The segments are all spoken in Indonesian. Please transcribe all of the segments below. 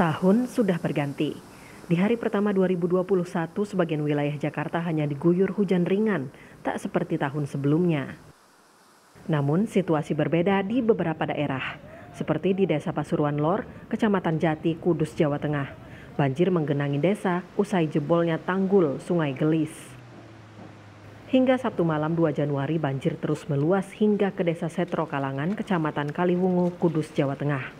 Tahun sudah berganti. Di hari pertama 2021, sebagian wilayah Jakarta hanya diguyur hujan ringan, tak seperti tahun sebelumnya. Namun, situasi berbeda di beberapa daerah, seperti di Desa Pasuruan Lor, Kecamatan Jati, Kudus, Jawa Tengah. Banjir menggenangi desa usai jebolnya tanggul Sungai Gelis. Hingga Sabtu malam 2 Januari banjir terus meluas hingga ke Desa Setro Kalangan, Kecamatan Kaliwungu, Kudus, Jawa Tengah.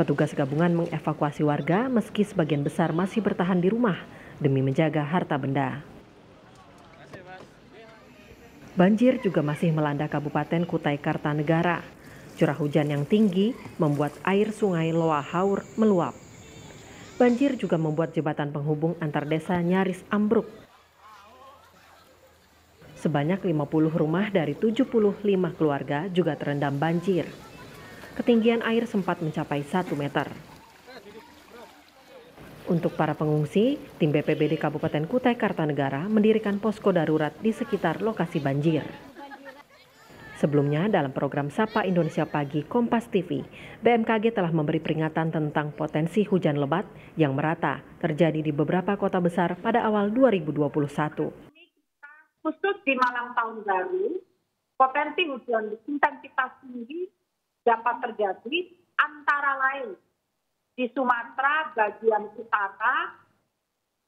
Petugas gabungan mengevakuasi warga meski sebagian besar masih bertahan di rumah demi menjaga harta benda. Banjir juga masih melanda Kabupaten Kutai Kartanegara. Curah hujan yang tinggi membuat air sungai Loa Haur meluap. Banjir juga membuat jembatan penghubung antar desa nyaris ambruk. Sebanyak 50 rumah dari 75 keluarga juga terendam banjir ketinggian air sempat mencapai 1 meter. Untuk para pengungsi, tim BPBD Kabupaten Kutai Kartanegara mendirikan posko darurat di sekitar lokasi banjir. Sebelumnya, dalam program Sapa Indonesia Pagi Kompas TV, BMKG telah memberi peringatan tentang potensi hujan lebat yang merata terjadi di beberapa kota besar pada awal 2021. Khusus di malam tahun baru, potensi hujan intensitas tinggi dapat terjadi antara lain di Sumatera bagian utara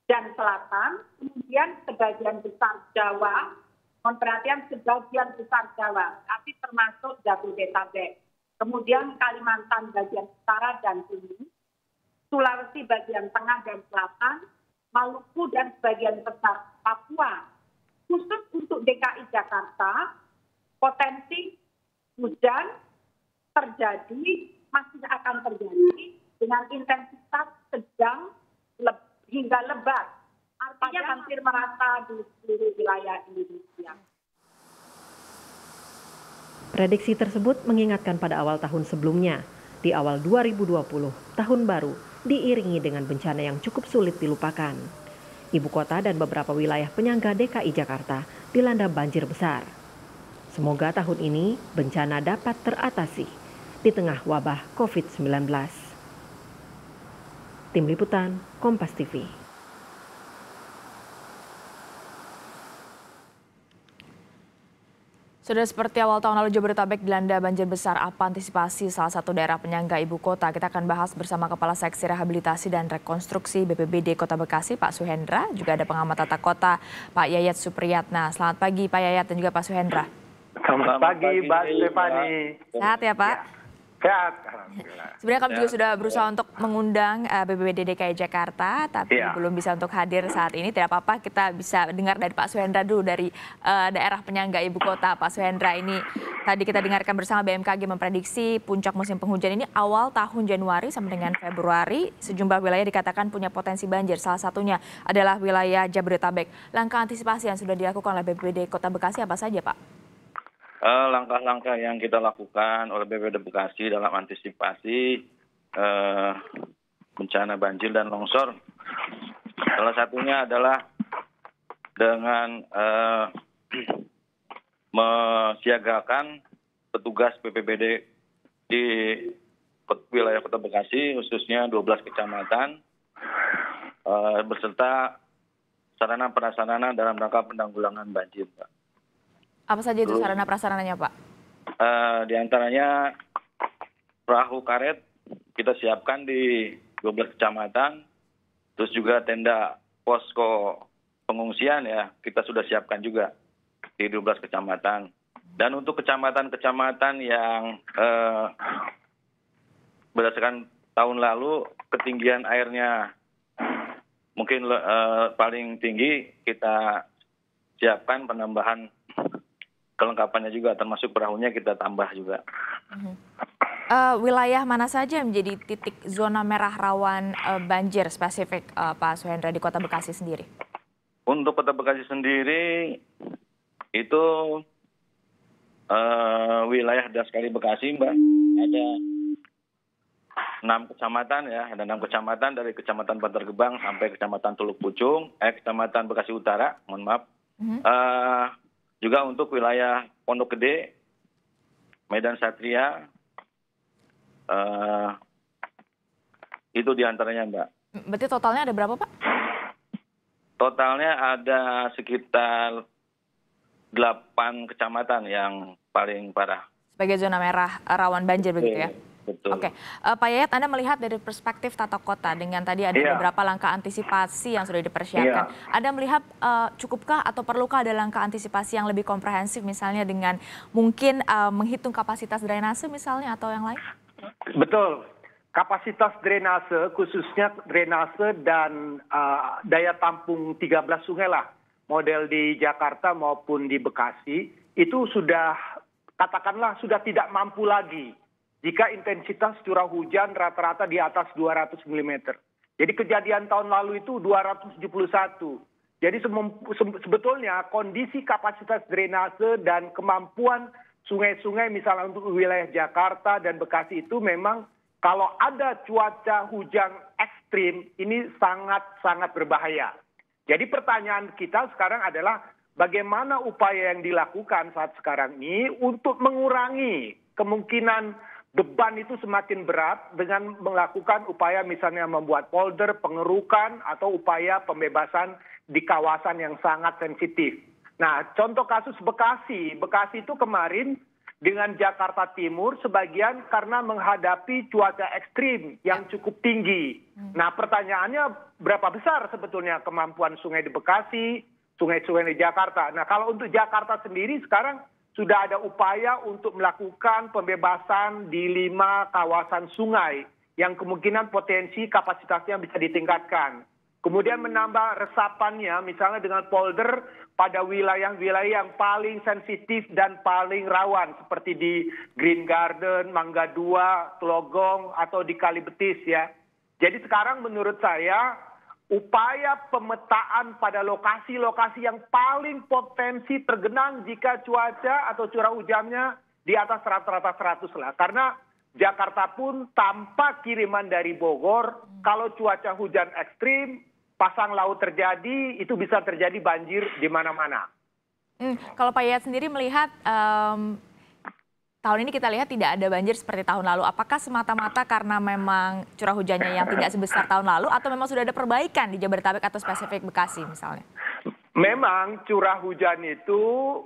dan selatan, kemudian sebagian besar Jawa, mohon perhatian sebagian besar Jawa, tapi termasuk Jabodetabek. Kemudian Kalimantan bagian utara dan timur, Sulawesi bagian tengah dan selatan, Maluku dan sebagian besar Papua. Khusus untuk DKI Jakarta, potensi hujan terjadi masih akan terjadi dengan intensitas sedang hingga lebat artinya hampir merata di seluruh wilayah Indonesia. Prediksi tersebut mengingatkan pada awal tahun sebelumnya, di awal 2020, tahun baru, diiringi dengan bencana yang cukup sulit dilupakan. Ibu kota dan beberapa wilayah penyangga DKI Jakarta dilanda banjir besar. Semoga tahun ini bencana dapat teratasi di tengah wabah COVID-19. Tim Liputan, Kompas TV. Sudah seperti awal tahun lalu Jabodetabek dilanda banjir besar, apa antisipasi salah satu daerah penyangga ibu kota? Kita akan bahas bersama Kepala Seksi Rehabilitasi dan Rekonstruksi BPBD Kota Bekasi, Pak Suhendra. Juga ada pengamat tata kota, Pak Yayat Supriyatna. Selamat pagi Pak Yayat dan juga Pak Suhendra. Selamat pagi, Mbak Stefani. Sehat ya Pak? Ya. Sehat, Sebenarnya kami juga sudah berusaha untuk mengundang uh, eh, BPBD DKI Jakarta, tapi ya. belum bisa untuk hadir saat ini. Tidak apa-apa, kita bisa dengar dari Pak Suhendra dulu dari uh, daerah penyangga ibu kota. Pak Suhendra ini tadi kita dengarkan bersama BMKG memprediksi puncak musim penghujan ini awal tahun Januari sampai dengan Februari. Sejumlah wilayah dikatakan punya potensi banjir. Salah satunya adalah wilayah Jabodetabek. Langkah antisipasi yang sudah dilakukan oleh BPBD Kota Bekasi apa saja, Pak? Eh, langkah-langkah yang kita lakukan oleh BPD Bekasi dalam antisipasi uh, bencana banjir dan longsor salah satunya adalah dengan uh, mesiagakan petugas BPBD di wilayah Kota Bekasi khususnya 12 kecamatan uh, beserta sarana prasarana dalam rangka penanggulangan banjir, Pak. Apa saja itu sarana prasarananya, Pak? Uh, di antaranya perahu karet kita siapkan di 12 kecamatan, terus juga tenda posko pengungsian ya kita sudah siapkan juga di 12 kecamatan. Dan untuk kecamatan-kecamatan yang uh, berdasarkan tahun lalu ketinggian airnya mungkin uh, paling tinggi kita siapkan penambahan kelengkapannya juga termasuk perahunya kita tambah juga. Uh, wilayah mana saja menjadi titik zona merah rawan uh, banjir spesifik uh, Pak Suhendra di Kota Bekasi sendiri? Untuk Kota Bekasi sendiri itu uh, wilayah sekali Bekasi Mbak ada enam kecamatan ya ada enam kecamatan dari kecamatan Bantar Gebang sampai kecamatan Teluk Pucung eh kecamatan Bekasi Utara mohon maaf uh -huh. uh, juga untuk wilayah Pondok Gede, Medan Satria, uh, Itu di antaranya Mbak. Berarti totalnya ada berapa Pak? Totalnya ada sekitar delapan kecamatan yang paling parah. Sebagai zona merah rawan banjir begitu ya? Betul. Oke, uh, Pak Yayat, Anda melihat dari perspektif tata kota dengan tadi ada yeah. beberapa langkah antisipasi yang sudah dipersiapkan. Yeah. Anda melihat uh, cukupkah atau perlukah ada langkah antisipasi yang lebih komprehensif, misalnya dengan mungkin uh, menghitung kapasitas drainase misalnya atau yang lain? Betul. Kapasitas drainase, khususnya drainase dan uh, daya tampung 13 sungai lah, model di Jakarta maupun di Bekasi, itu sudah katakanlah sudah tidak mampu lagi jika intensitas curah hujan rata-rata di atas 200 mm. Jadi kejadian tahun lalu itu 271. Jadi sebetulnya kondisi kapasitas drainase dan kemampuan sungai-sungai misalnya untuk wilayah Jakarta dan Bekasi itu memang kalau ada cuaca hujan ekstrim ini sangat-sangat berbahaya. Jadi pertanyaan kita sekarang adalah bagaimana upaya yang dilakukan saat sekarang ini untuk mengurangi kemungkinan beban itu semakin berat dengan melakukan upaya misalnya membuat polder, pengerukan, atau upaya pembebasan di kawasan yang sangat sensitif. Nah, contoh kasus Bekasi. Bekasi itu kemarin dengan Jakarta Timur sebagian karena menghadapi cuaca ekstrim yang cukup tinggi. Nah, pertanyaannya berapa besar sebetulnya kemampuan sungai di Bekasi, sungai-sungai di Jakarta. Nah, kalau untuk Jakarta sendiri sekarang sudah ada upaya untuk melakukan pembebasan di lima kawasan sungai yang kemungkinan potensi kapasitasnya bisa ditingkatkan. Kemudian menambah resapannya misalnya dengan polder pada wilayah-wilayah yang paling sensitif dan paling rawan seperti di Green Garden, Mangga Dua, Telogong atau di Kalibetis ya. Jadi sekarang menurut saya upaya pemetaan pada lokasi-lokasi yang paling potensi tergenang jika cuaca atau curah hujannya di atas rata-rata 100 lah. Karena Jakarta pun tanpa kiriman dari Bogor, kalau cuaca hujan ekstrim, pasang laut terjadi, itu bisa terjadi banjir di mana-mana. Hmm, kalau Pak Yayat sendiri melihat um, tahun ini kita lihat tidak ada banjir seperti tahun lalu. Apakah semata-mata karena memang curah hujannya yang tidak sebesar tahun lalu atau memang sudah ada perbaikan di Jabodetabek atau spesifik Bekasi misalnya? Memang curah hujan itu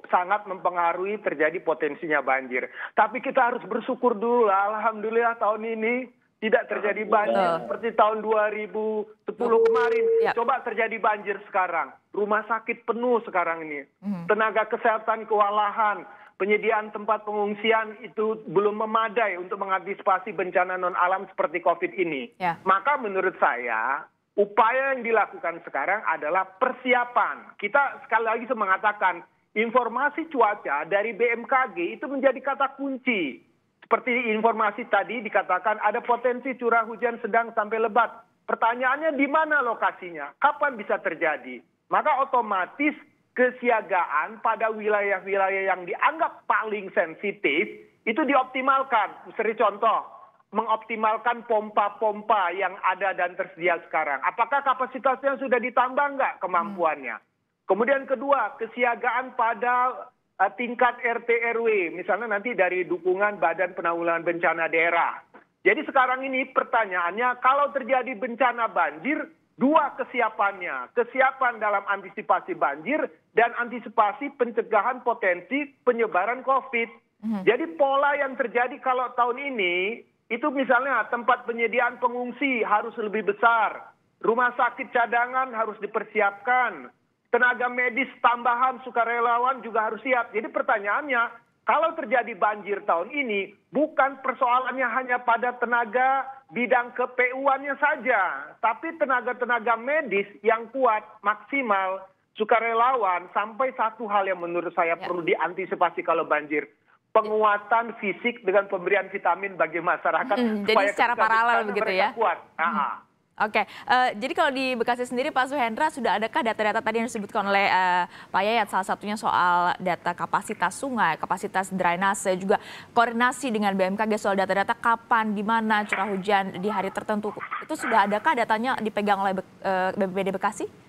sangat mempengaruhi terjadi potensinya banjir. Tapi kita harus bersyukur dulu, alhamdulillah tahun ini tidak terjadi banjir seperti tahun 2010 kemarin. Ya. Coba terjadi banjir sekarang. Rumah sakit penuh sekarang ini. Hmm. Tenaga kesehatan kewalahan penyediaan tempat pengungsian itu belum memadai untuk mengantisipasi bencana non alam seperti COVID ini. Ya. Maka menurut saya upaya yang dilakukan sekarang adalah persiapan. Kita sekali lagi mengatakan informasi cuaca dari BMKG itu menjadi kata kunci. Seperti informasi tadi dikatakan ada potensi curah hujan sedang sampai lebat. Pertanyaannya di mana lokasinya? Kapan bisa terjadi? Maka otomatis kesiagaan pada wilayah-wilayah yang dianggap paling sensitif itu dioptimalkan. Seri contoh, mengoptimalkan pompa-pompa yang ada dan tersedia sekarang. Apakah kapasitasnya sudah ditambah nggak kemampuannya? Kemudian kedua, kesiagaan pada uh, tingkat RT RW, misalnya nanti dari dukungan Badan Penanggulangan Bencana Daerah. Jadi sekarang ini pertanyaannya, kalau terjadi bencana banjir, Dua kesiapannya, kesiapan dalam antisipasi banjir dan antisipasi pencegahan potensi penyebaran COVID. Mhm. Jadi pola yang terjadi kalau tahun ini itu misalnya tempat penyediaan pengungsi harus lebih besar, rumah sakit cadangan harus dipersiapkan, tenaga medis tambahan sukarelawan juga harus siap. Jadi pertanyaannya, kalau terjadi banjir tahun ini, bukan persoalannya hanya pada tenaga bidang kepu-annya saja, tapi tenaga-tenaga medis yang kuat, maksimal, sukarelawan, sampai satu hal yang menurut saya ya. perlu diantisipasi kalau banjir. Penguatan fisik dengan pemberian vitamin bagi masyarakat. Hmm, jadi secara paralel begitu ya? Kuat. Hmm. Oke, uh, jadi kalau di Bekasi sendiri Pak Suhendra sudah adakah data-data tadi yang disebutkan oleh uh, Pak Yayat salah satunya soal data kapasitas sungai, kapasitas drainase, juga koordinasi dengan BMKG soal data-data kapan, di mana curah hujan di hari tertentu. Itu sudah adakah datanya dipegang oleh uh, eh, BPBD Bekasi?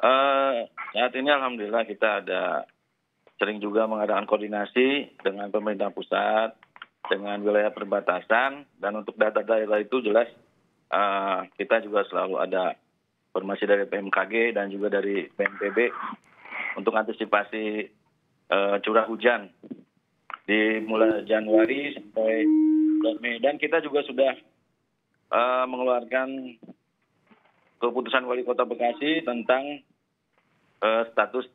Uh, saat ini Alhamdulillah kita ada sering juga mengadakan koordinasi dengan pemerintah pusat, dengan wilayah perbatasan, dan untuk data-data itu jelas uh, kita juga selalu ada informasi dari PMKG dan juga dari BNPB untuk antisipasi uh, curah hujan. Di mulai Januari sampai Mei. Dan kita juga sudah uh, mengeluarkan keputusan wali kota Bekasi tentang status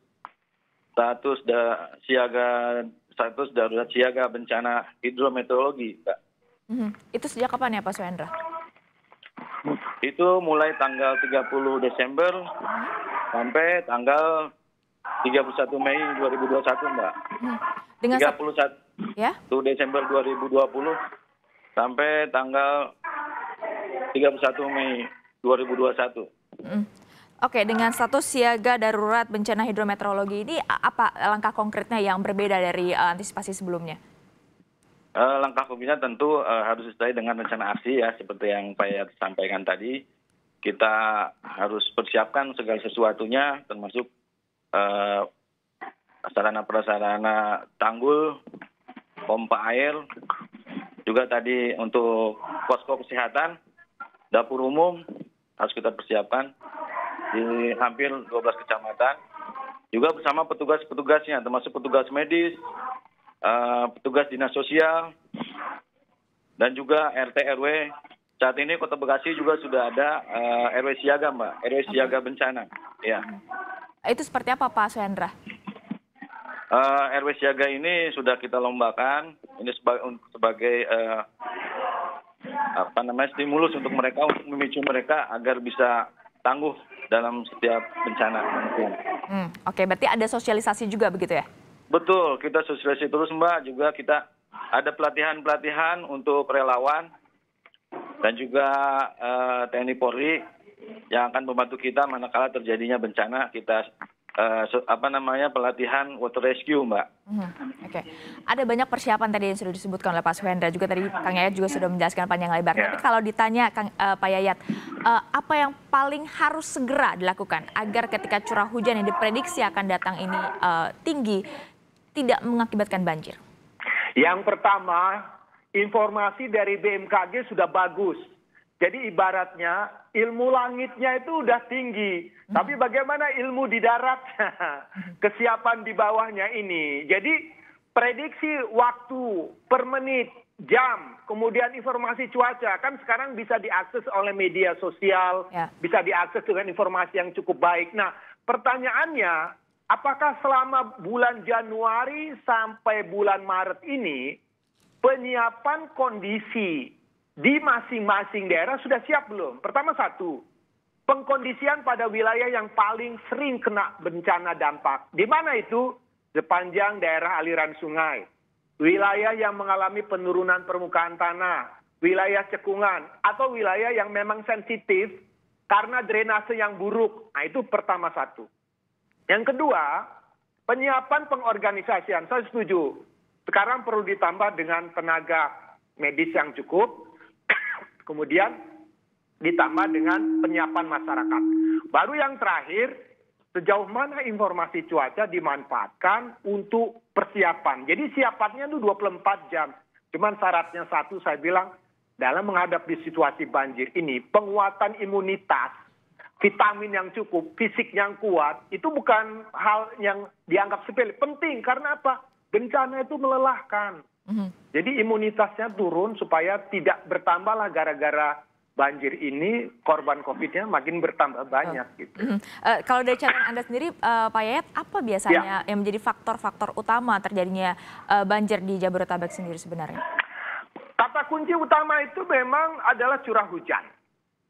status da, siaga status darurat siaga bencana hidrometeorologi, Pak. Mm -hmm. Itu sejak kapan ya Pak Suendra? Itu mulai tanggal 30 Desember sampai tanggal 31 Mei 2021, Mbak. Hmm. Dengan 31 ya? Desember 2020 sampai tanggal 31 Mei 2021. Hmm. Oke, dengan status siaga darurat bencana hidrometeorologi ini apa langkah konkretnya yang berbeda dari uh, antisipasi sebelumnya? Uh, langkah konkretnya tentu uh, harus sesuai dengan rencana aksi ya, seperti yang Pak Yat sampaikan tadi. Kita harus persiapkan segala sesuatunya, termasuk uh, sarana prasarana tanggul, pompa air, juga tadi untuk posko kesehatan, dapur umum harus kita persiapkan di hampir 12 kecamatan. Juga bersama petugas-petugasnya, termasuk petugas medis, uh, petugas dinas sosial, dan juga RT RW. Saat ini Kota Bekasi juga sudah ada uh, eh, RW siaga, Mbak, RW siaga bencana. Ya. Itu seperti apa, Pak Suendra? Uh, eh, RW siaga ini sudah kita lombakan. Ini sebagai, sebagai uh, apa namanya stimulus untuk mereka untuk memicu mereka agar bisa tangguh dalam setiap bencana. Hmm, Oke, okay, berarti ada sosialisasi juga begitu ya? Betul, kita sosialisasi terus Mbak. Juga kita ada pelatihan-pelatihan untuk relawan dan juga uh, TNI Polri yang akan membantu kita manakala terjadinya bencana kita uh, apa namanya pelatihan water rescue, Mbak. Hmm, Oke, okay. ada banyak persiapan tadi yang sudah disebutkan oleh Pak Suhendra juga tadi Kang Yayat juga sudah menjelaskan panjang lebar. Yeah. Tapi kalau ditanya Kang uh, Pak Yayat, uh, apa yang paling harus segera dilakukan agar ketika curah hujan yang diprediksi akan datang ini uh, tinggi tidak mengakibatkan banjir? Yang pertama, informasi dari BMKG sudah bagus jadi ibaratnya ilmu langitnya itu udah tinggi, tapi bagaimana ilmu di darat, kesiapan di bawahnya ini. Jadi prediksi waktu per menit, jam, kemudian informasi cuaca kan sekarang bisa diakses oleh media sosial, ya. bisa diakses dengan informasi yang cukup baik. Nah, pertanyaannya, apakah selama bulan Januari sampai bulan Maret ini penyiapan kondisi di masing-masing daerah sudah siap belum? Pertama satu, pengkondisian pada wilayah yang paling sering kena bencana dampak. Di mana itu? Sepanjang daerah aliran sungai. Wilayah yang mengalami penurunan permukaan tanah, wilayah cekungan, atau wilayah yang memang sensitif karena drainase yang buruk. Nah itu pertama satu. Yang kedua, penyiapan pengorganisasian. Saya setuju. Sekarang perlu ditambah dengan tenaga medis yang cukup, kemudian ditambah dengan penyiapan masyarakat. Baru yang terakhir, sejauh mana informasi cuaca dimanfaatkan untuk persiapan. Jadi siapannya itu 24 jam. Cuman syaratnya satu saya bilang, dalam menghadapi situasi banjir ini, penguatan imunitas, vitamin yang cukup, fisik yang kuat, itu bukan hal yang dianggap sepele. Penting, karena apa? Bencana itu melelahkan. Mm-hmm. Jadi imunitasnya turun supaya tidak bertambahlah gara-gara banjir ini korban COVID-nya makin bertambah banyak oh. gitu. Mm-hmm. Uh, kalau dari catatan Anda sendiri, uh, Pak Yayat, apa biasanya ya. yang menjadi faktor-faktor utama terjadinya uh, banjir di Jabodetabek sendiri sebenarnya? Kata kunci utama itu memang adalah curah hujan.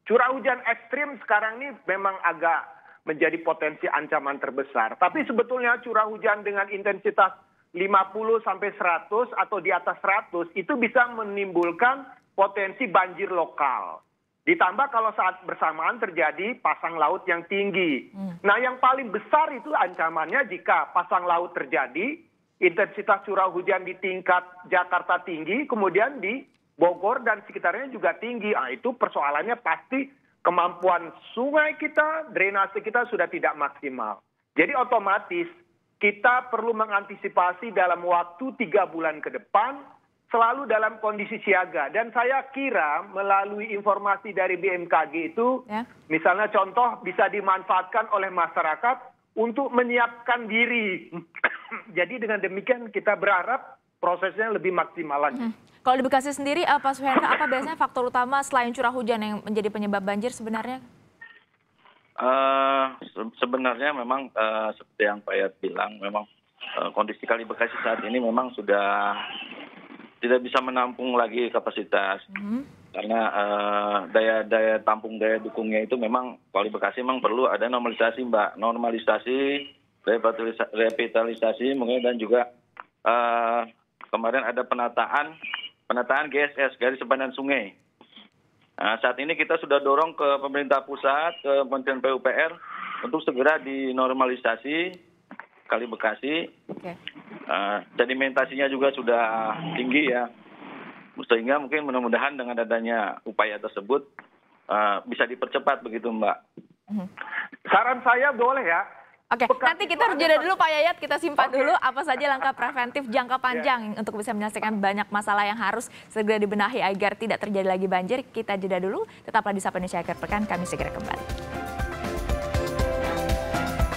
Curah hujan ekstrim sekarang ini memang agak menjadi potensi ancaman terbesar. Tapi sebetulnya curah hujan dengan intensitas 50 sampai 100 atau di atas 100 itu bisa menimbulkan potensi banjir lokal. Ditambah kalau saat bersamaan terjadi pasang laut yang tinggi. Hmm. Nah, yang paling besar itu ancamannya jika pasang laut terjadi, intensitas curah hujan di tingkat Jakarta tinggi, kemudian di Bogor dan sekitarnya juga tinggi. Nah, itu persoalannya pasti kemampuan sungai kita, drainase kita sudah tidak maksimal. Jadi otomatis kita perlu mengantisipasi dalam waktu tiga bulan ke depan selalu dalam kondisi siaga. Dan saya kira melalui informasi dari BMKG itu, ya. misalnya contoh bisa dimanfaatkan oleh masyarakat untuk menyiapkan diri. Jadi dengan demikian kita berharap prosesnya lebih maksimal lagi. Hmm. Kalau di Bekasi sendiri, apa Suhendra, apa biasanya faktor utama selain curah hujan yang menjadi penyebab banjir sebenarnya? Uh, sebenarnya memang uh, seperti yang Pak Yat bilang, memang uh, kondisi Kali Bekasi saat ini memang sudah tidak bisa menampung lagi kapasitas. Mm-hmm. Karena uh, daya daya tampung daya dukungnya itu memang Kali Bekasi memang perlu ada normalisasi Mbak, normalisasi, revitalisasi mungkin dan juga uh, kemarin ada penataan penataan GSS garis sepadan sungai. Nah, saat ini kita sudah dorong ke pemerintah pusat, ke Kementerian PUPR untuk segera dinormalisasi Kali Bekasi. Okay. Uh, sedimentasinya juga sudah tinggi ya, sehingga mungkin mudah-mudahan dengan adanya upaya tersebut uh, bisa dipercepat begitu Mbak. Mhm. Saran saya boleh ya. Oke, nanti kita harus jeda dulu Pak Yayat, kita simpan okay. dulu apa saja langkah preventif jangka panjang yeah. untuk bisa menyelesaikan banyak masalah yang harus segera dibenahi agar tidak terjadi lagi banjir. Kita jeda dulu, tetaplah di Sapa Indonesia Akhir Pekan, kami segera kembali.